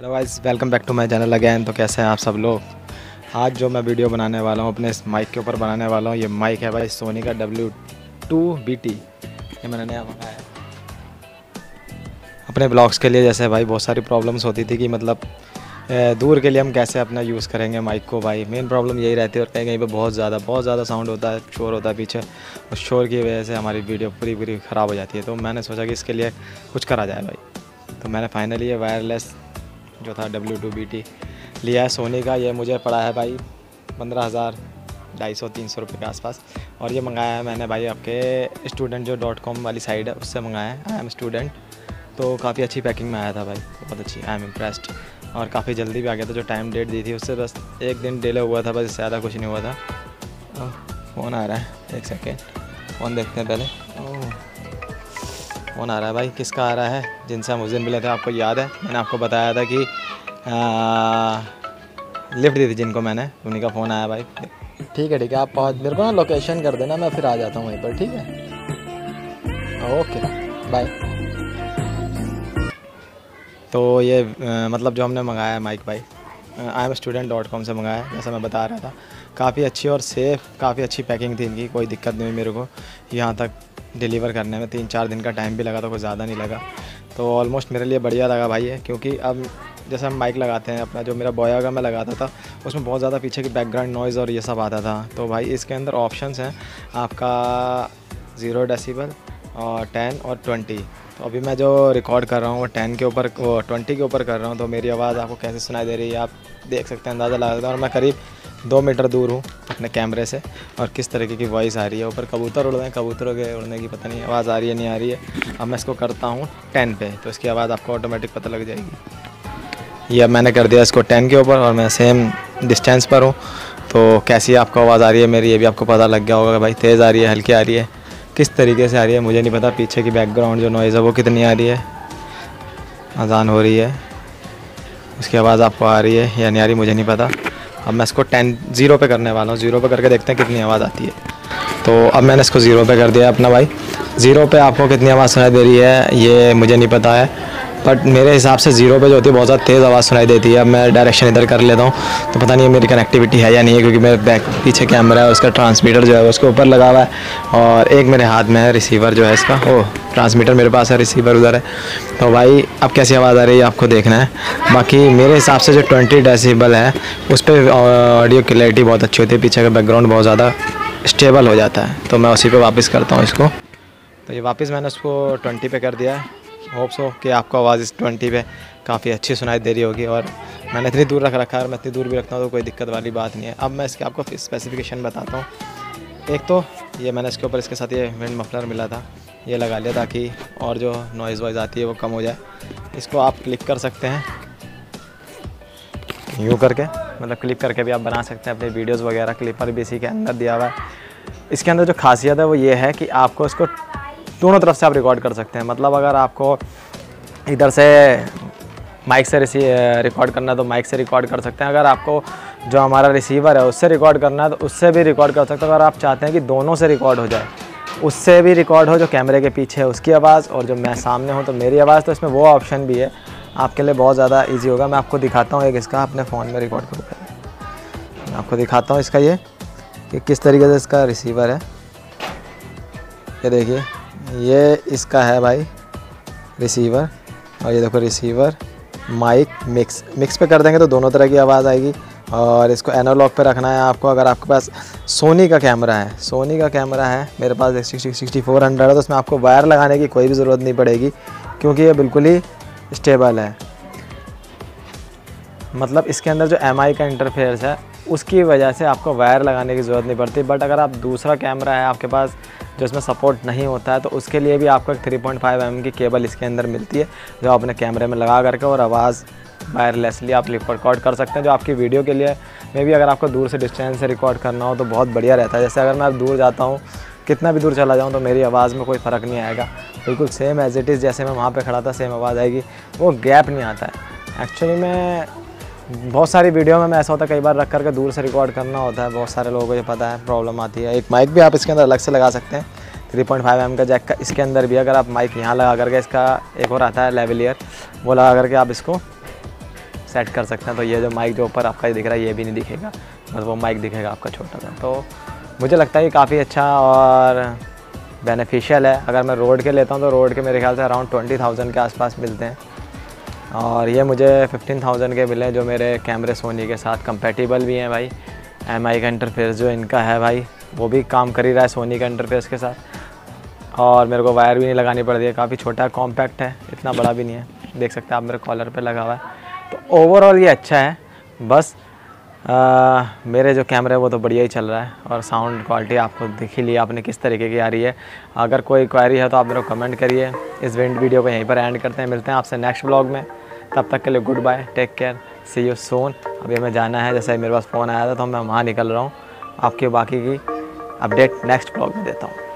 Hello welcome back to my channel again तो कैसे हैं आप सब लोग? आज जो मैं वीडियो बनाने वाला हूँ, अपने इस माइक के ऊपर बनाने वाला हूँ, ये माइक है भाई सोनी का डब्ल्यू टू बी टी ये मैंने नया मंगाया अपने ब्लॉग्स के लिए जैसे भाई बहुत सारी प्रॉब्लम्स होती थी कि मतलब दूर के लिए हम कैसे अपना यूज़ करेंगे माइक को भाई। मेन प्रॉब्लम यही रहती है और कहीं कहीं पे बहुत ज़्यादा बहुत ज़्यादा साउंड होता है, शोर होता है पीछे उस शोर की वजह से हमारी वीडियो पूरी पूरी ख़राब हो जाती है। तो मैंने सोचा कि इसके लिए कुछ करा जाए भाई। तो मैंने फाइनली ये वायरलेस जो था डब्ल्यू टू बी टी लिया है सोनी का, ये मुझे पड़ा है भाई पंद्रह हज़ार ढाई सौ, तीन सौ रुपये के आसपास। और ये मंगाया है मैंने भाई आपके स्टूडेंट जो डॉट कॉम वाली साइड है, उससे मंगाया है। आई एम स्टूडेंट तो काफ़ी अच्छी पैकिंग में आया था भाई, बहुत अच्छी। आई एम इम्प्रेस्ड और काफ़ी जल्दी भी आ गया था, जो टाइम डेट दी थी उससे बस एक दिन डिले हुआ था, बस इससे ज़्यादा कुछ नहीं हुआ था। फ़ोन आ रहा है, एक सेकेंड फ़ोन देखते हैं पहले। फ़ोन आ रहा है भाई? किसका आ रहा है? जिनसे हम उस दिन मिले थे आपको याद है? मैंने आपको बताया था कि लिफ्ट दी थी जिनको मैंने। उन्हीं का फ़ोन आया भाई। ठीक है ठीक है आप पहुँच मेरे को ना लोकेशन कर देना मैं फिर आ जाता हूँ वहीं पर ठीक है? ओके बाय तो ये आ, मतलब जो हमने मंगाया है माइक भाई I am student dot com से मंगाया है जैसा मैं बता रहा था। काफ़ी अच्छी और सेफ़ काफ़ी अच्छी पैकिंग थी इनकी कोई दिक्कत नहीं हुई मेरे को। यहाँ तक डिलीवर करने में तीन चार दिन का टाइम भी लगा तो कुछ ज़्यादा नहीं लगा। तो ऑलमोस्ट मेरे लिए बढ़िया लगा भाई है क्योंकि अब जैसे हम माइक लगाते हैं, अपना जो मेरा बोया का मैं लगाता था, उसमें बहुत ज़्यादा पीछे की बैकग्राउंड नॉइज़ और ये सब आता था। तो भाई इसके अंदर ऑप्शंस हैं आपका ज़ीरो डेसीबल और टेन और ट्वेंटी तो अभी मैं जो रिकॉर्ड कर रहा हूँ वो टेन के ऊपर ट्वेंटी के ऊपर कर रहा हूँ तो मेरी आवाज़ आपको कैसे सुनाई दे रही है, आप देख सकते हैं, अंदाज़ा लगा सकते हैं और मैं करीब दो मीटर दूर हूँ। अपने कैमरे से और किस तरीके की वॉइस आ रही है ऊपर कबूतर उड़ रहे हैं कबूतरों के उड़ने की पता नहीं आवाज़ आ रही है नहीं आ रही है अब मैं इसको करता हूँ टेन पे तो इसकी आवाज़ आपको ऑटोमेटिक पता लग जाएगी ये अब मैंने कर दिया इसको टेन के ऊपर और मैं सेम डिस्टेंस पर हूँ तो कैसी आपको आवाज़ आ रही है मेरी ये भी आपको पता लग गया होगा भाई तेज़ आ रही है हल्की आ रही है किस तरीके से आ रही है मुझे नहीं पता पीछे की बैकग्राउंड जो नॉइज़ है वो कितनी आ रही है अजान हो रही है उसकी आवाज़ आपको आ रही है या नहीं आ रही मुझे नहीं पता अब मैं इसको टेन ज़ीरो पे करने वाला हूँ। ज़ीरो पे करके देखते हैं कितनी आवाज़ आती है। तो अब मैंने इसको ज़ीरो पे कर दिया अपना भाई। ज़ीरो पे आपको कितनी आवाज़ सुनाई दे रही है, ये मुझे नहीं पता है। बट मेरे हिसाब से ज़ीरो पे जो होती है, बहुत ज़्यादा तेज़ आवाज़ सुनाई देती है। अब मैं डायरेक्शन इधर कर लेता हूँ। तो पता नहीं मेरी कनेक्टिविटी है या नहीं है, क्योंकि मेरे बैक पीछे कैमरा है, उसका ट्रांसमीटर जो है, उसके ऊपर लगा हुआ है। और एक मेरे हाथ में है रिसीवर जो है इसका। ओ ट्रांसमीटर मेरे पास है रिसीवर उधर है। तो भाई, अब कैसी आवाज़ आ रही है, आपको देखना है। बाकी मेरे हिसाब से जो ट्वेंटी डेसीबल है, उस पर ऑडियो क्लैरिटी बहुत अच्छी होती है। पीछे का बैकग्राउंड बहुत ज़्यादा स्टेबल हो जाता है। तो मैं उसी पर वापस करता हूँ इसको। तो ये वापस मैंने उसको ट्वेंटी पे कर दिया है। होप्स हो कि आपको आवाज़ इस ट्वेंटी पे काफ़ी अच्छी सुनाई दे रही होगी और मैंने इतनी दूर रख रखा है और मैं इतनी दूर भी रखता हूँ तो कोई दिक्कत वाली बात नहीं है। अब मैं इसके आपको स्पेसिफिकेशन बताता हूँ। एक तो ये मैंने इसके ऊपर इसके साथ ये विंड मफलर मिला था। ये लगा लिया ताकि और जो नॉइज़ वॉइज़ आती है वो कम हो जाए। इसको आप क्लिक कर सकते हैं। यूँ करके मतलब क्लिक करके भी आप बना सकते हैं अपने वीडियोज़ वगैरह क्लिपर भी इसी के अंदर दिया हुआ है। इसके अंदर जो खासियत है वो ये है कि आपको इसको दोनों तरफ़ से आप रिकॉर्ड कर सकते हैं। मतलब अगर आपको इधर से माइक से रिकॉर्ड करना है तो माइक से रिकॉर्ड कर सकते हैं। अगर आपको जो हमारा रिसीवर है उससे रिकॉर्ड करना है तो उससे भी रिकॉर्ड कर सकते हैं। अगर आप चाहते हैं कि दोनों से रिकॉर्ड हो जाए, उससे भी रिकॉर्ड हो जो कैमरे के पीछे है उसकी आवाज़ और जो मैं सामने हूँ तो मेरी आवाज़ तो इसमें वो ऑप्शन भी है। आपके लिए बहुत ज़्यादा ईजी होगा। मैं आपको दिखाता हूँ एक इसका, अपने फ़ोन में रिकॉर्ड करूँगा आपको दिखाता हूँ इसका ये कि किस तरीके से इसका रिसीवर है। ये देखिए। ये इसका है भाई रिसीवर और ये देखो रिसीवर माइक मिक्स मिक्स पे कर देंगे तो दोनों तरह की आवाज़ आएगी और इसको एनालॉग पे रखना है आपको। अगर आपके पास सोनी का कैमरा है सोनी का कैमरा है, मेरे पास सिक्सटी फोर हंड्रेड है तो उसमें आपको वायर लगाने की कोई भी ज़रूरत नहीं पड़ेगी, क्योंकि ये बिल्कुल ही स्टेबल है। मतलब इसके अंदर जो एमआई का इंटरफेयर्स है, उसकी वजह से आपको वायर लगाने की ज़रूरत नहीं पड़ती। बट अगर आप दूसरा कैमरा है, आपके पास जो इसमें सपोर्ट नहीं होता है तो उसके लिए भी आपको एक 3.5 पॉइंट mm की केबल इसके अंदर मिलती है, जो आप अपने कैमरे में लगा करके और आवाज़ वायरलेसली आप रिकॉर्ड कर सकते हैं, जो आपकी वीडियो के लिए। मे भी अगर आपको दूर से डिस्टेंस से रिकॉर्ड करना हो तो बहुत बढ़िया रहता है। जैसे अगर मैं दूर जाता हूँ, कितना भी दूर चला जाऊँ तो मेरी आवाज़ में कोई फ़र्क नहीं आएगा। बिल्कुल सेम एज इट इज़ जैसे मैं वहाँ पर खड़ा था सेम आवाज़ आएगी। वो गैप नहीं आता है। एक्चुअली में बहुत सारी वीडियो में ऐसा होता है, कई बार रख करके दूर से रिकॉर्ड करना होता है, बहुत सारे लोगों को पता है प्रॉब्लम आती है। एक माइक भी आप इसके अंदर अलग से लगा सकते हैं। 3.5 पॉइंट mm का जैक का इसके अंदर भी अगर आप माइक यहाँ लगा करके इसका एक और आता है लेवलियर वो लगा करके आप इसको सेट कर सकते हैं। तो ये जो माइक जो ऊपर आपका दिख रहा है, ये भी नहीं दिखेगा, बस वो माइक दिखेगा आपका छोटा सा। तो मुझे लगता है ये काफ़ी अच्छा और बेनिफिशियल है। अगर मैं रोड के लेता हूँ तो रोड के मेरे ख्याल से अराउंड ट्वेंटी थाउज़ेंड के आसपास मिलते हैं। और ये मुझे फिफ्टीन थाउज़ेंड के मिले जो मेरे कैमरे सोनी के साथ कंपेटिबल भी हैं भाई। एम आई का इंटरफेस जो इनका है भाई वो भी काम कर ही रहा है सोनी का इंटरफेस के साथ। और मेरे को वायर भी नहीं लगानी पड़ रही है काफ़ी छोटा कॉम्पैक्ट है इतना बड़ा भी नहीं है। देख सकते हैं आप मेरे कॉलर पे लगा हुआ है। तो ओवरऑल ये अच्छा है। बस आ, मेरे जो कैमरा है वो तो बढ़िया ही चल रहा है। और साउंड क्वालिटी आपको दिख ही लिया आपने किस तरीके की आ रही है। अगर कोई क्वारी है तो आप मेरे को कमेंट करिए। इस विंड वीडियो को यहीं पर एंड करते हैं। मिलते हैं आपसे नेक्स्ट ब्लॉग में। तब तक के लिए goodbye take care see you soon अभी हमें जाना है, जैसे मेरे पास फ़ोन आया था तो मैं वहाँ निकल रहा हूँ। आपके बाकी की अपडेट नेक्स्ट ब्लॉग में देता हूँ।